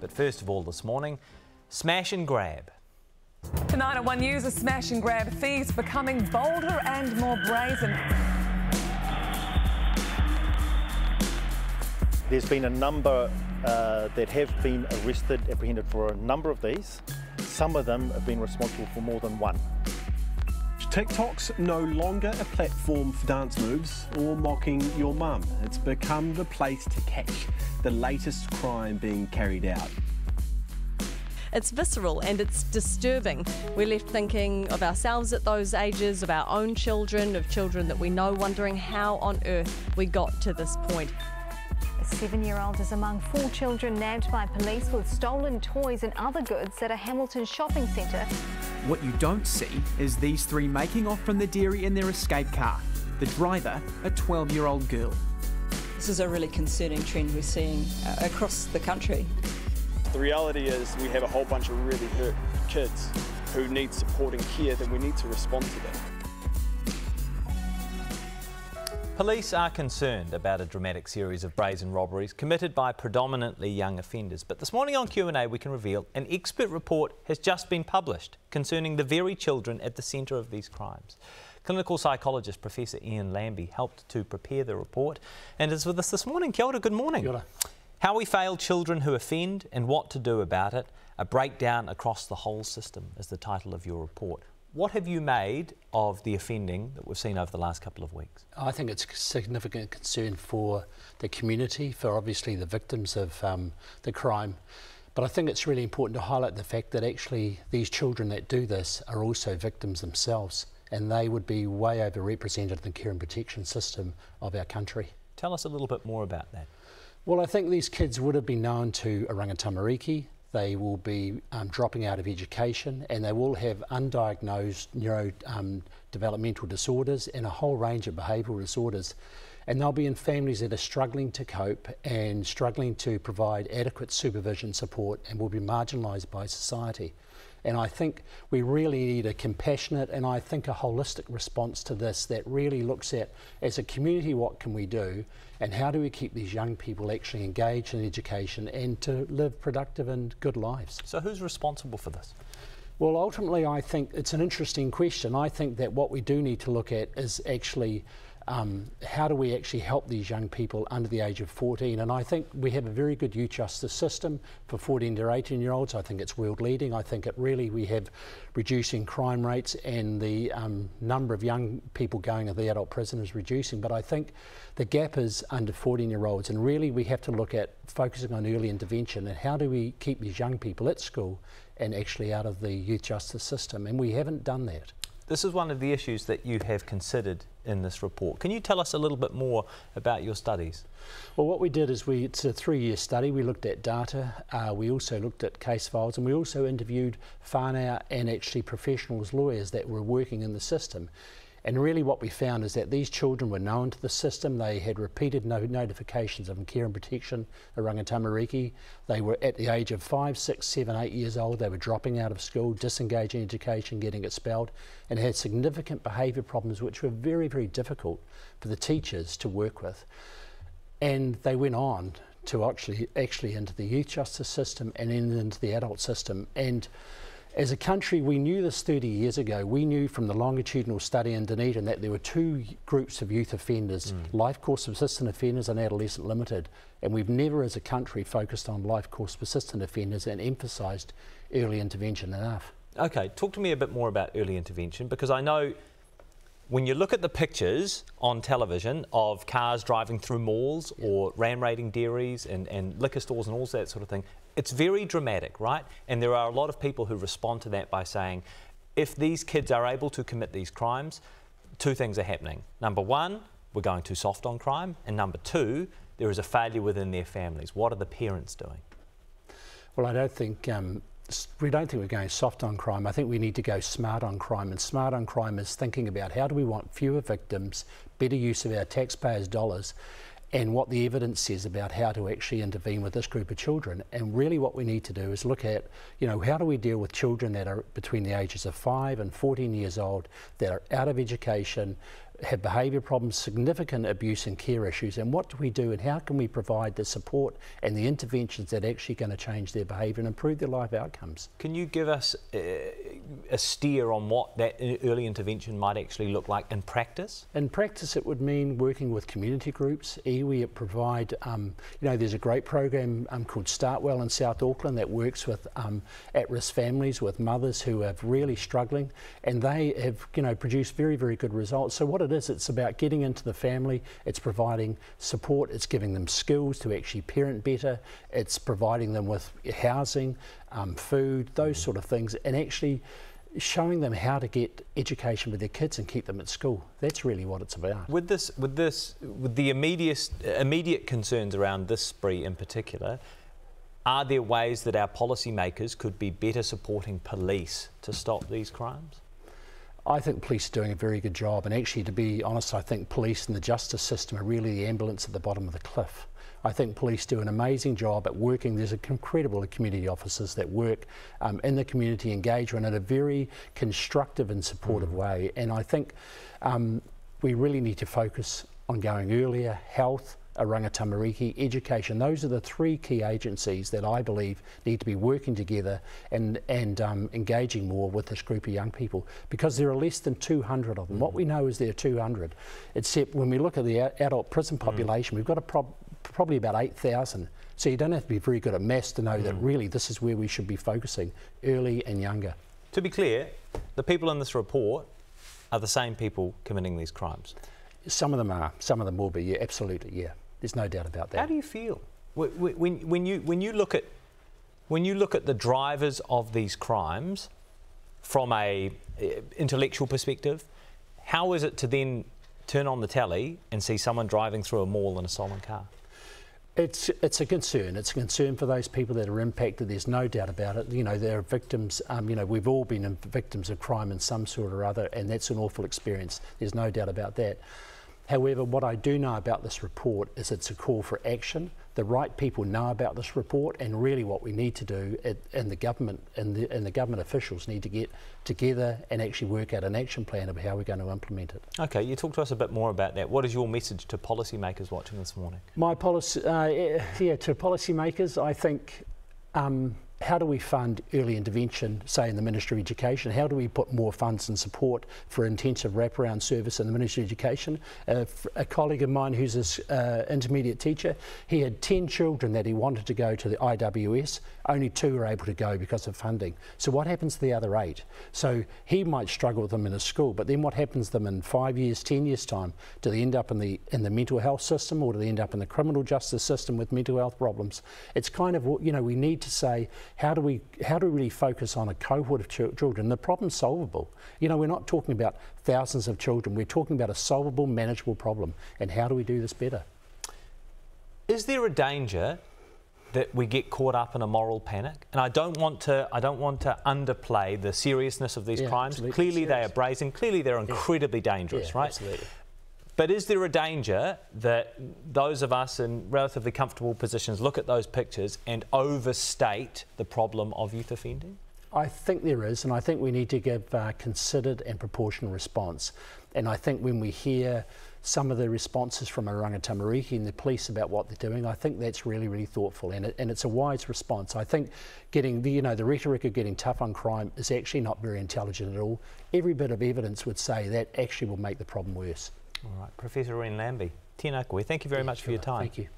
But first of all, this morning, smash and grab. Tonight on One News, a smash and grab thieves becoming bolder and more brazen. There's been a number uh, that have been arrested, apprehended for a number of these. Some of them have been responsible for more than one. TikTok's no longer a platform for dance moves or mocking your mum. It's become the place to catch the latest crime being carried out. It's visceral and it's disturbing. We're left thinking of ourselves at those ages, of our own children, of children that we know, wondering how on earth we got to this point. A seven year old is among four children nabbed by police with stolen toys and other goods at a Hamilton shopping centre. What you don't see is these three making off from the dairy in their escape car. The driver, a 12 year old girl. This is a really concerning trend we're seeing uh, across the country. The reality is we have a whole bunch of really hurt kids who need support and care, then we need to respond to that. Police are concerned about a dramatic series of brazen robberies committed by predominantly young offenders. But this morning on Q&A we can reveal an expert report has just been published concerning the very children at the centre of these crimes. Clinical psychologist Professor Ian Lambie helped to prepare the report and is with us this morning. Kia ora, good morning. Kia ora. How we fail children who offend and what to do about it. A breakdown across the whole system is the title of your report. What have you made of the offending that we've seen over the last couple of weeks? I think it's a significant concern for the community, for obviously the victims of um, the crime. But I think it's really important to highlight the fact that actually these children that do this are also victims themselves, and they would be way overrepresented in the care and protection system of our country. Tell us a little bit more about that. Well, I think these kids would have been known to Oranga Tamariki, they will be um, dropping out of education and they will have undiagnosed neurodevelopmental um, disorders and a whole range of behavioural disorders. And they'll be in families that are struggling to cope and struggling to provide adequate supervision support and will be marginalised by society. And I think we really need a compassionate and I think a holistic response to this that really looks at, as a community, what can we do and how do we keep these young people actually engaged in education and to live productive and good lives. So, who's responsible for this? Well, ultimately, I think it's an interesting question. I think that what we do need to look at is actually um, how do we actually help these young people under the age of 14? And I think we have a very good youth justice system for 14 to 18 year olds. I think it's world leading. I think it really, we have reducing crime rates and the um, number of young people going to the adult prison is reducing. But I think the gap is under 14 year olds. And really, we have to look at focusing on early intervention and how do we keep these young people at school and actually out of the youth justice system. And we haven't done that. This is one of the issues that you have considered in this report. Can you tell us a little bit more about your studies? Well, what we did is we, it's a three-year study. We looked at data, uh, we also looked at case files, and we also interviewed whānau and actually professionals, lawyers that were working in the system. And really what we found is that these children were known to the system. They had repeated no notifications of care and protection Oranga Tamariki. They were at the age of five, six, seven, eight years old. They were dropping out of school, disengaging education, getting expelled, and had significant behaviour problems which were very, very difficult for the teachers to work with. And they went on to actually actually into the youth justice system and then into the adult system. And as a country, we knew this 30 years ago. We knew from the longitudinal study in Dunedin that there were two groups of youth offenders, mm. life course persistent offenders and adolescent limited. And we've never as a country focused on life course persistent offenders and emphasised early intervention enough. Okay, talk to me a bit more about early intervention because I know when you look at the pictures on television of cars driving through malls yeah. or ram raiding dairies and, and liquor stores and all that sort of thing, it's very dramatic, right? And there are a lot of people who respond to that by saying, if these kids are able to commit these crimes, two things are happening. Number one, we're going too soft on crime. And number two, there is a failure within their families. What are the parents doing? Well, I don't think um, we don't think we're going soft on crime. I think we need to go smart on crime. And smart on crime is thinking about how do we want fewer victims, better use of our taxpayers' dollars, and what the evidence says about how to actually intervene with this group of children. And really, what we need to do is look at, you know, how do we deal with children that are between the ages of 5 and 14 years old that are out of education, have behaviour problems, significant abuse and care issues, and what do we do and how can we provide the support and the interventions that are actually going to change their behaviour and improve their life outcomes? Can you give us uh, a steer on what that early intervention might actually look like in practice? In practice, it would mean working with community groups. Iwi provide, um, you know, there's a great program um, called Startwell in South Auckland that works with um, at-risk families, with mothers who are really struggling, and they have, you know, produced very, very good results. So what it is, it's about getting into the family, it's providing support, it's giving them skills to actually parent better, it's providing them with housing, um, food, those sort of things, and actually showing them how to get education with their kids and keep them at school. That's really what it's about. With this, with this, with the immediate immediate concerns around this spree in particular, are there ways that our policymakers could be better supporting police to stop these crimes? I think police are doing a very good job, and actually, to be honest, I think police and the justice system are really the ambulance at the bottom of the cliff. I think police do an amazing job at working. There's incredible of community officers that work um, in the community engagement in a very constructive and supportive mm. way. And I think um, we really need to focus on going earlier, health, Oranga Tamariki, education. Those are the three key agencies that I believe need to be working together and, and um, engaging more with this group of young people because there are less than 200 of them. Mm. What we know is there are 200, except when we look at the adult prison mm. population, mm. we've got a prob probably about 8,000. So you don't have to be very good at maths to know mm. that really this is where we should be focusing, early and younger. To be clear, the people in this report are the same people committing these crimes. Some of them are. Some of them will be. Yeah, absolutely. Yeah. There's no doubt about that. How do you feel when, when, you, when, you look at, when you look at the drivers of these crimes from a intellectual perspective, how is it to then turn on the telly and see someone driving through a mall in a stolen car? It's it's a concern. It's a concern for those people that are impacted. There's no doubt about it. You know, they're victims. Um, you know, we've all been victims of crime in some sort or other, and that's an awful experience. There's no doubt about that. However, what I do know about this report is it's a call for action. The right people know about this report, and really, what we need to do, and the government and the, and the government officials need to get together and actually work out an action plan of how we're going to implement it. Okay, you talk to us a bit more about that. What is your message to policymakers watching this morning? My policy, uh, yeah, to policymakers, I think. Um, how do we fund early intervention, say in the Ministry of Education? How do we put more funds and support for intensive wraparound service in the Ministry of Education? Uh, a colleague of mine who's an uh, intermediate teacher, he had 10 children that he wanted to go to the IWS. Only two are able to go because of funding. So what happens to the other eight? So he might struggle with them in a school, but then what happens to them in five years, 10 years time? Do they end up in the, in the mental health system or do they end up in the criminal justice system with mental health problems? It's kind of, what you know, we need to say, how do we how do we really focus on a cohort of ch children? The problem's solvable. You know, we're not talking about thousands of children. We're talking about a solvable, manageable problem. And how do we do this better? Is there a danger that we get caught up in a moral panic? And I don't want to I don't want to underplay the seriousness of these yeah, crimes. Clearly, they are brazen. Clearly, they're incredibly yeah. dangerous, yeah, right? Absolutely. But is there a danger that those of us in relatively comfortable positions look at those pictures and overstate the problem of youth offending? I think there is, and I think we need to give a considered and proportional response. And I think when we hear some of the responses from Oranga Tamariki and the police about what they're doing, I think that's really, really thoughtful, and, it, and it's a wise response. I think getting the, you know, the rhetoric of getting tough on crime is actually not very intelligent at all. Every bit of evidence would say that actually will make the problem worse. All right, Professor Ian Lambie, tēnā koe. Thank you very yeah, much sure. for your time. Thank you.